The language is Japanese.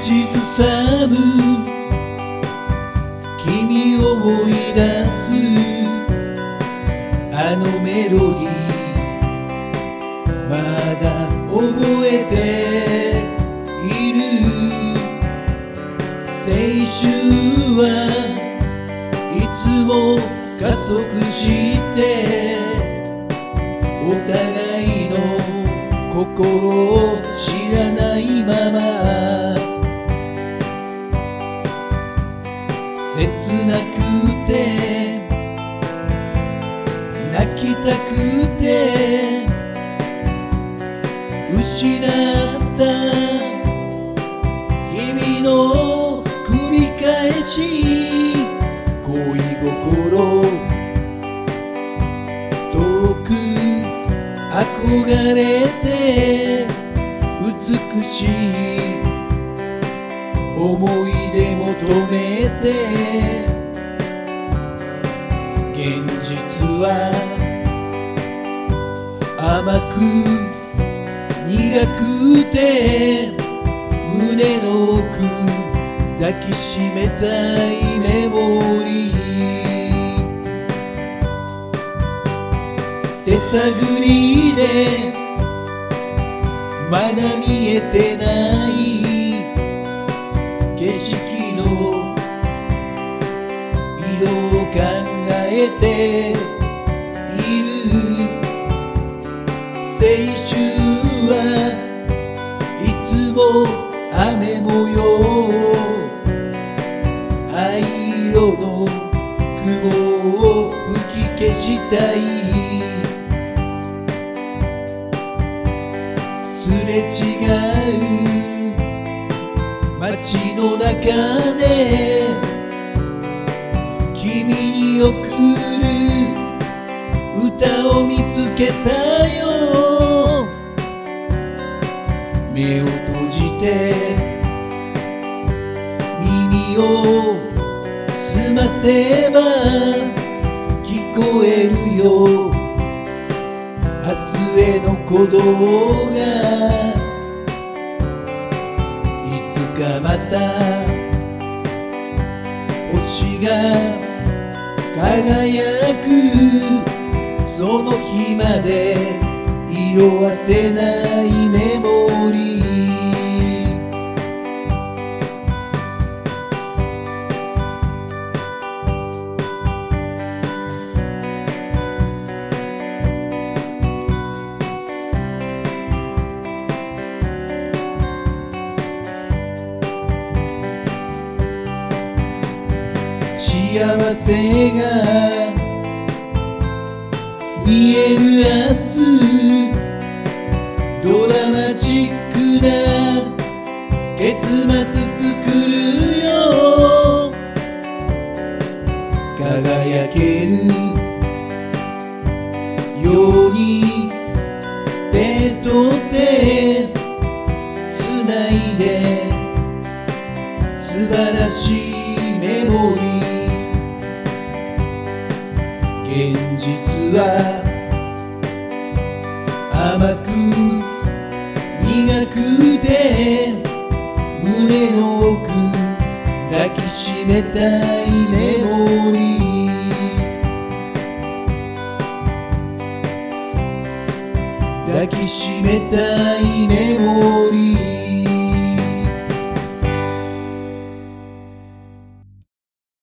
口ずさむ。君を思い出す。あのメロディー。まだ覚えている。青春はいつも加速して。お互いの心を知らないまま。切なくて泣きたくて失った日々の繰り返し恋心遠く憧れて美しい思い出求めて。現実は甘く苦くて胸の奥抱きしめたいメモリー。手探りでまだ見えてない。えている青春はいつも雨模様灰色の雲を吹き消したいすれ違う街の中で送る歌を見つけたよ。目を閉じて耳を澄ませば聞こえるよ。明日への鼓動が。いつかまた星が輝く。その日まで色褪せない目。せが見える明日。ドラマチックな結末作るよ。輝けるように手と手つないで素晴らしいメモリー。実は甘く苦くて胸の奥抱きしめたいメモリー抱きしめたいメモリー